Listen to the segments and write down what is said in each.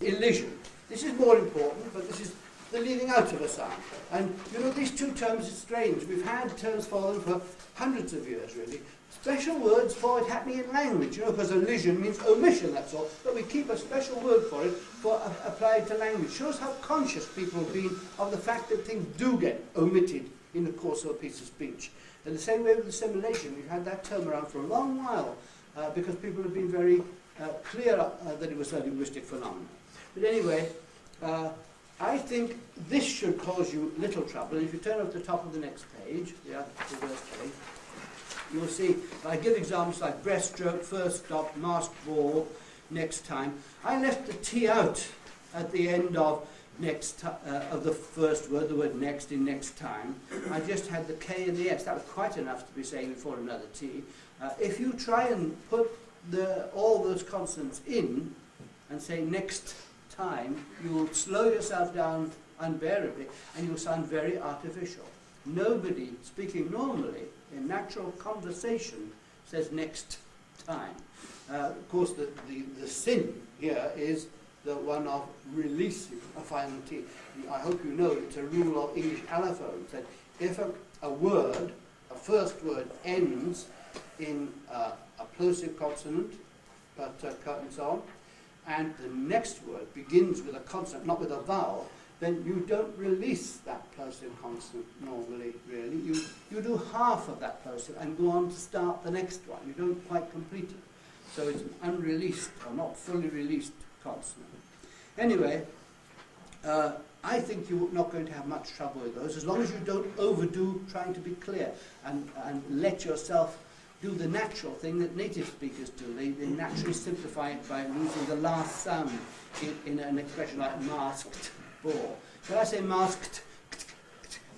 elision. This is more important, but this is the leaving out of a sound. And you know, these two terms are strange. We've had terms for them for hundreds of years, really. Special words for it happening in language, you know, because elision means omission, that's all. But we keep a special word for it for uh, applied to language. Shows how conscious people have been of the fact that things do get omitted in the course of a piece of speech. In the same way with assimilation, we've had that term around for a long while uh, because people have been very uh, clear uh, that it was a linguistic phenomenon. But anyway, uh, I think this should cause you little trouble. If you turn up the top of the next page, the other reverse page, you'll see I give examples like breaststroke, first stop, masked ball, next time. I left the T out at the end of next uh, of the first word, the word next in next time. I just had the K and the S. That was quite enough to be saying before another T. Uh, if you try and put the, all those consonants in and say next time, you will slow yourself down unbearably and you'll sound very artificial. Nobody speaking normally in natural conversation says next time. Uh, of course, the, the, the sin here is the one of releasing a final T. I hope you know it's a rule of English allophones that if a, a word, a first word, ends in uh, a plosive consonant, but uh, and so on, and the next word begins with a consonant, not with a vowel, then you don't release that plosive consonant normally, really. You, you do half of that plosive and go on to start the next one. You don't quite complete it. So it's an unreleased or not fully released consonant. Anyway, uh, I think you're not going to have much trouble with those as long as you don't overdo trying to be clear and, and let yourself do the natural thing that native speakers do. They, they naturally simplify it by losing the last sound in, in an expression like masked ball. When I say masked,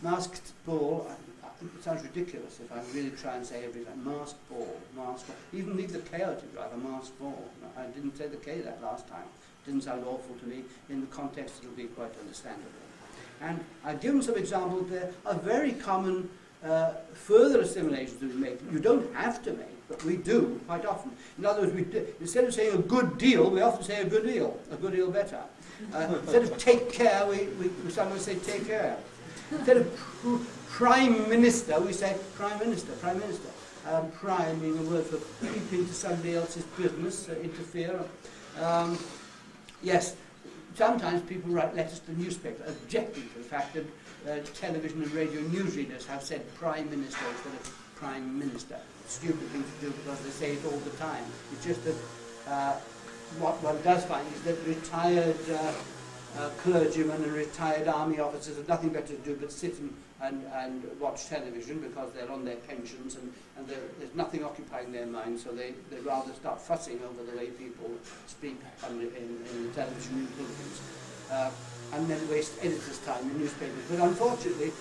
masked ball, it sounds ridiculous if I really try and say every time, masked ball, masked ball. Even leave the K out if you have a masked ball. I didn't say the K that last time It didn't sound awful to me. In the context, it'll be quite understandable. And I've given some examples there of very common uh, further assimilations that we make. You don't have to make, but we do quite often. In other words, we do, instead of saying a good deal, we often say a good deal, a good deal better. Uh, instead of take care, we, we, we sometimes say take care. Instead of pr prime minister, we say prime minister, prime minister. Um, prime being a word for peep into somebody else's business, uh, interfere. Um, Yes, sometimes people write letters to the newspaper objecting to the fact that uh, television and radio newsreaders have said Prime Minister instead of Prime Minister. Stupid thing to do because they say it all the time. It's just that uh, what one does find is that retired uh, uh, clergymen and retired army officers have nothing better to do but sit and, and, and watch television because they're on their pensions and, and there's nothing occupying their minds, so they, they rather start fussing over the way people speak on, in, in the television bulletins. Uh, and then waste editors' time in newspapers. But unfortunately,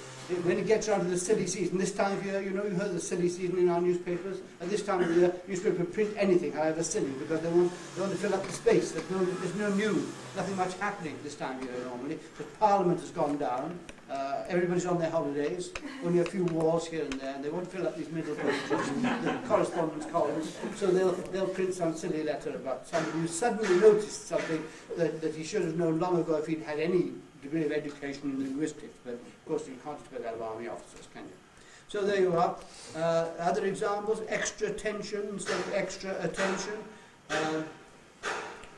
when it gets around to the silly season, this time of year, you know, you heard the silly season in our newspapers. At this time of year, newspapers print anything, however silly, because they want, they want to fill up the space. There's no, there's no news, nothing much happening this time of year normally. The Parliament has gone down, uh, everybody's on their holidays, only a few wars here and there, and they won't fill up these middle pages, the correspondence columns, so they'll, they'll print some silly letter about somebody who suddenly noticed something that, that he should have known long ago if he'd had any degree of education in linguistics, but of course you can't expect that of army officers, can you? So there you are. Uh, other examples, extra tension instead of extra attention, uh,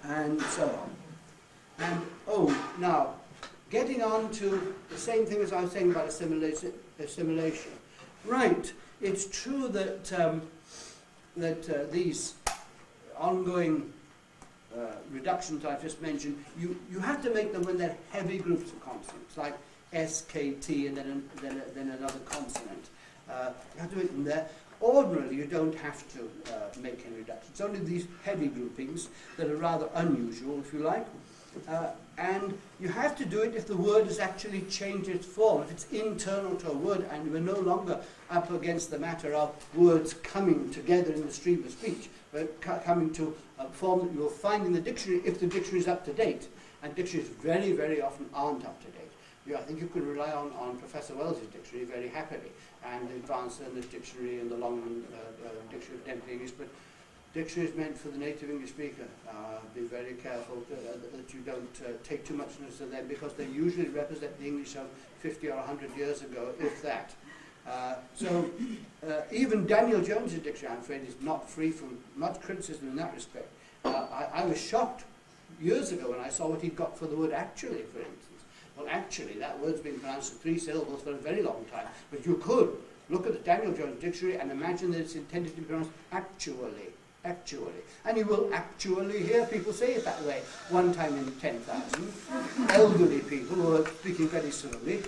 and so on. And, oh, now, getting on to the same thing as I was saying about assimilation. assimilation. Right, it's true that, um, that uh, these ongoing uh, reductions I've just mentioned, you, you have to make them when they're heavy groups of consonants, like S, K, T, and then, an, then, then another consonant. Uh, you have to make them there. Ordinarily, you don't have to uh, make any reductions. It's only these heavy groupings that are rather unusual, if you like. Uh, and you have to do it if the word has actually changed its form, if it's internal to a word and we're no longer up against the matter of words coming together in the stream of speech, but coming to a form that you'll find in the dictionary if the dictionary is up to date. And dictionaries very, very often aren't up to date. You, I think you can rely on, on Professor Wells's dictionary very happily, and the Advanced Learner's Dictionary and the Long uh, uh, Dictionary of Contemporary English, but Dictionary is meant for the native English speaker. Uh, be very careful uh, that you don't uh, take too much notice of them because they usually represent the English of 50 or 100 years ago, if that. Uh, so uh, even Daniel Jones's dictionary, I'm afraid, is not free from much criticism in that respect. I, I was shocked years ago when I saw what he'd got for the word actually, for instance. Well, actually, that word's been pronounced in three syllables for a very long time. But you could look at the Daniel Jones dictionary and imagine that it's intended to be pronounced actually actually. And you will actually hear people say it that way one time in 10,000. Elderly people who are speaking very slowly.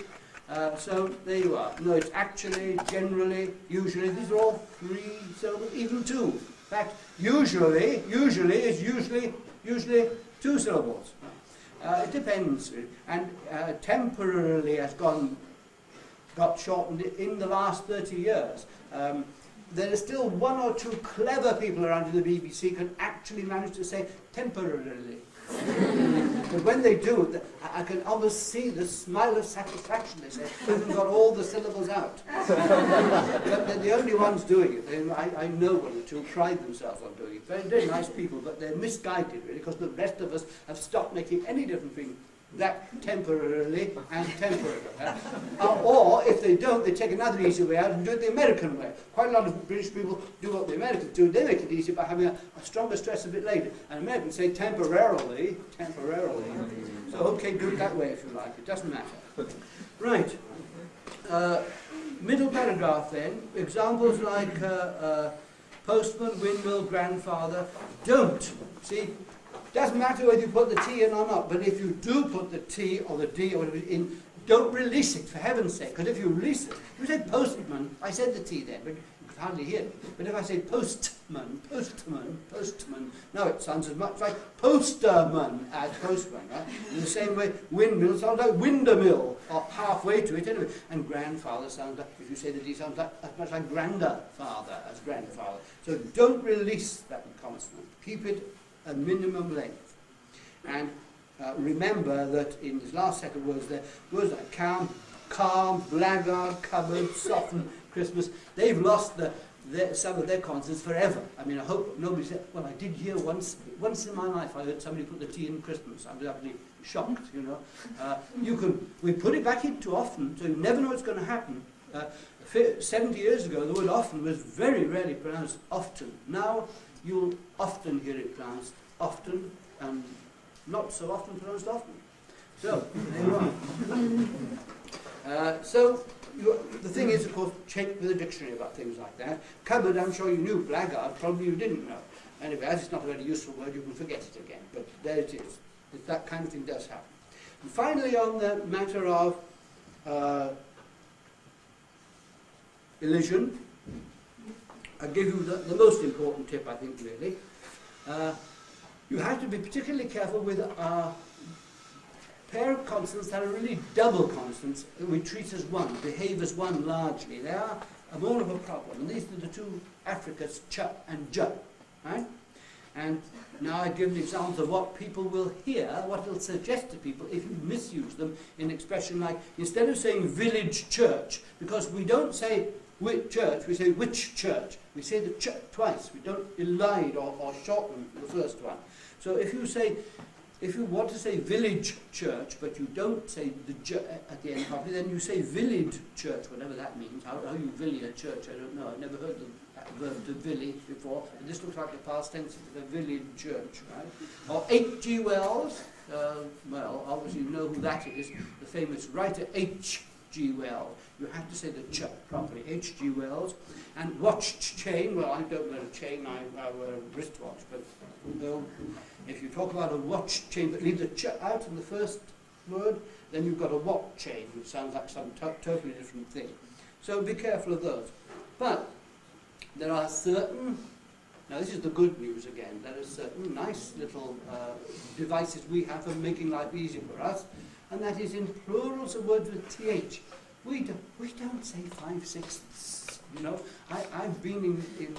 Uh, so there you are. No, it's actually, generally, usually. These are all three syllables, even two. In fact, usually, usually is usually, usually two syllables. Uh, it depends. And uh, temporarily has gone, got shortened in the last 30 years. Um, there are still one or two clever people around in the BBC who can actually manage to say temporarily. but when they do, I can almost see the smile of satisfaction. They say, they've got all the syllables out. but they're the only ones doing it. I, I know one or two pride themselves on doing it. Very, very nice people, but they're misguided, really, because the rest of us have stopped making any difference between that temporarily and temporarily. Uh, or, if they don't, they take another easy way out and do it the American way. Quite a lot of British people do what the Americans do. They make it easy by having a, a stronger stress a bit later. And Americans say temporarily, temporarily. So, okay, do it that way if you like. It doesn't matter. Right. Uh, middle paragraph then. Examples like uh, uh, postman, windmill, grandfather. Don't. See, doesn't matter whether you put the T in or not, but if you do put the T or the D or whatever in, don't release it, for heaven's sake. Because if you release it, you say postman, I said the T then, but you could hardly hear it. But if I say postman, postman, postman, now it sounds as much like posterman as postman, right? In the same way, windmill sounds like windermill, or halfway to it anyway. And grandfather sounds like, if you say the D, sounds like, as much like grandfather as grandfather. So don't release that consonant. Keep it a minimum length. And uh, remember that in this last set of words there, words like calm, calm, blackguard, cupboard, soften, Christmas, they've lost the, their, some of their consonants forever. I mean, I hope nobody said, well, I did hear once, once in my life I heard somebody put the T in Christmas. I was absolutely shocked, you know. Uh, you can, we put it back in too often, so you never know what's going to happen. Uh, 70 years ago, the word often was very rarely pronounced often. Now, you'll often hear it pronounced often and not so often pronounced often. So, there you are. Uh, so, you, the thing is, of course, check with the dictionary about things like that. Cupboard, I'm sure you knew. Blackguard, probably you didn't know. Anyway, as it's not a very useful word, you can forget it again. But there it is. That kind of thing does happen. And finally, on the matter of uh, elision, I'll give you the, the most important tip, I think, really. Uh, you have to be particularly careful with uh, pair of consonants that are really double consonants we treat as one, behave as one largely. They are more of a problem. And these are the two affricates, ch and j. Right? And now I give an example of what people will hear, what it'll suggest to people if you misuse them in expression like, instead of saying village church, because we don't say which church, we say which church. We say the church twice. We don't elide or, or shorten the first one. So if you say, if you want to say village church, but you don't say the at the end properly, then you say village church, whatever that means. How, how you villi a church, I don't know. I've never heard the verb to villi before. And this looks like a past tense of the village church, right? Or H.G. Wells, uh, well, obviously you know who that is, the famous writer H.G. Wells. You have to say the ch properly, H.G. Wells. And watch chain, well, I don't wear a chain, I, I wear a wristwatch, but if you talk about a watch chain but leave the ch out in the first word, then you've got a watch chain, which sounds like some totally different thing. So be careful of those. But there are certain, now this is the good news again, there are certain nice little uh, devices we have for making life easy for us, and that is in plurals of words with th. We don't, we don't say five sixths, you know. I, I've been in, in,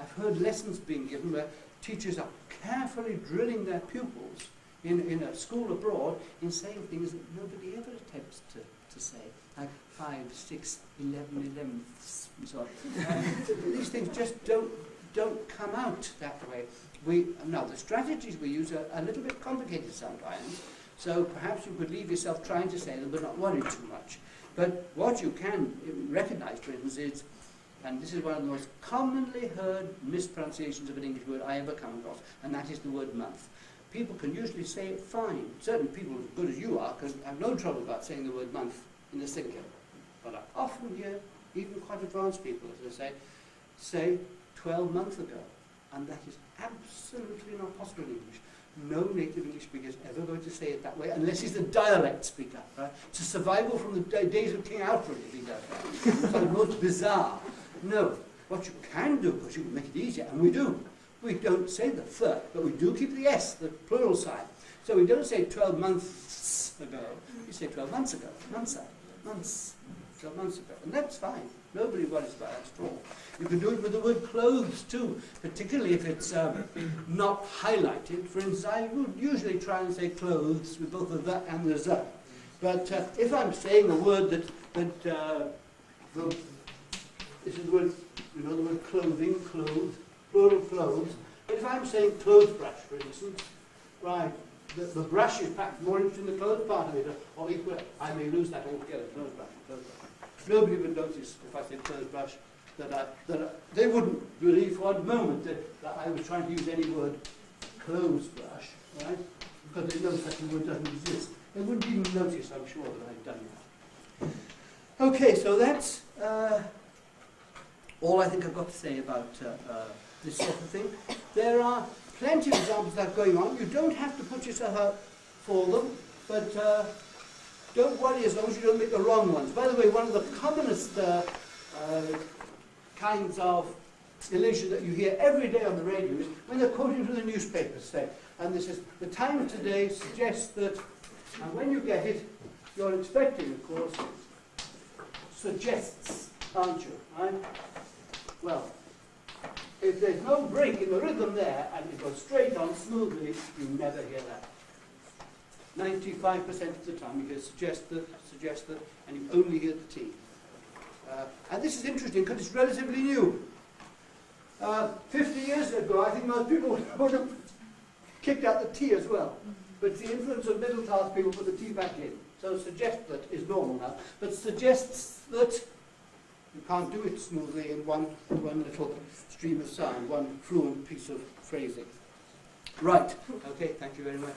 I've heard lessons being given where teachers are carefully drilling their pupils in, in a school abroad in saying things that nobody ever attempts to, to say, like five, six, eleven, elevenths, and so on. these things just don't don't come out that way. We, now, the strategies we use are a little bit complicated sometimes, so perhaps you could leave yourself trying to say them but not worry too much. But what you can recognize, for instance, is, and this is one of the most commonly heard mispronunciations of an English word I ever come across, and that is the word month. People can usually say it fine. Certain people as good as you are can have no trouble about saying the word month in the singular. But I often hear even quite advanced people, as I say, say 12 months ago. And that is absolutely not possible in English. No native English speaker is ever going to say it that way, unless he's a dialect speaker. Right? It's a survival from the days of King Alfred, if he does that. It's the most bizarre. No. What you can do, because you can make it easier, and we do, we don't say the th, but we do keep the s, the plural sign. So we don't say 12 months ago, we say 12 months ago, months, months, 12 months ago. And that's fine. Nobody worries about that at all. You can do it with the word clothes too, particularly if it's um, not highlighted. For instance, I would usually try and say clothes with both the the and the z. But uh, if I'm saying a word that, that uh, the, this is the word, you know, the word clothing, clothes, plural clothes. But if I'm saying clothes brush, for instance, right, the, the brush is perhaps more interesting in the clothes part of it, or equal, I may lose that altogether, clothes brush, clothes brush. Nobody would notice if I said clothes brush that, I, that I, they wouldn't believe for one moment that, that I was trying to use any word clothes brush, right? Because they know such a word doesn't exist. They wouldn't even notice, I'm sure, that I'd done that. Okay, so that's uh, all I think I've got to say about uh, uh, this sort of thing. There are plenty of examples of that going on. You don't have to put yourself out for them, but uh, don't worry as long as you don't make the wrong ones. By the way, one of the commonest uh, uh, kinds of elision that you hear every day on the radio is when they're quoting from the newspapers, say, and this is, the Times today suggests that, and when you get it, you're expecting, of course, suggests, aren't you? Right? Well, if there's no break in the rhythm there and it goes straight on smoothly, you never hear that. 95% of the time you hear suggest that, suggest that, and you only hear the T. Uh, and this is interesting because it's relatively new. Uh, 50 years ago, I think most people would have kicked out the T as well. But the influence of middle class people put the T back in. So suggest that is normal now. But suggests that you can't do it smoothly in one, one little stream of sound, one fluent piece of phrasing. Right. Okay, thank you very much.